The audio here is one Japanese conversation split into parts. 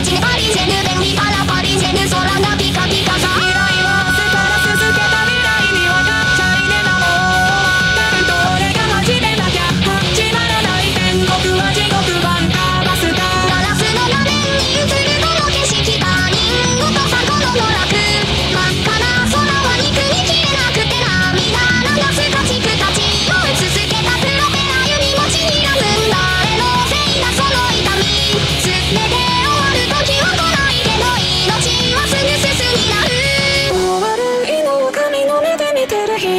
ンチでオリジル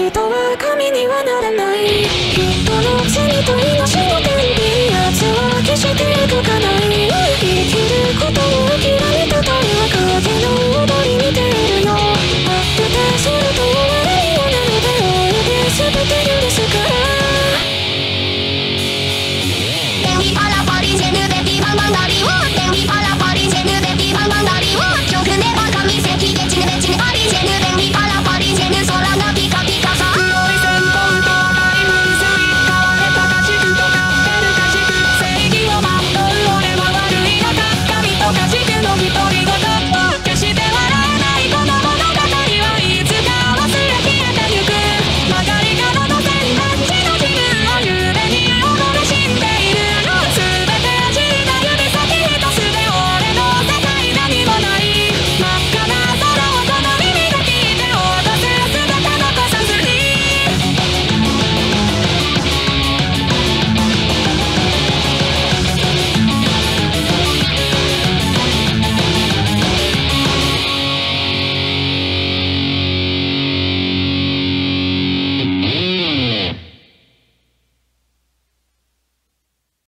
人は神にはなれない。人の罪と命の天秤奴は決して動かない。生きることを諦めたとは風の踊りに出るよあっててそれと終わりをなるべおいで全て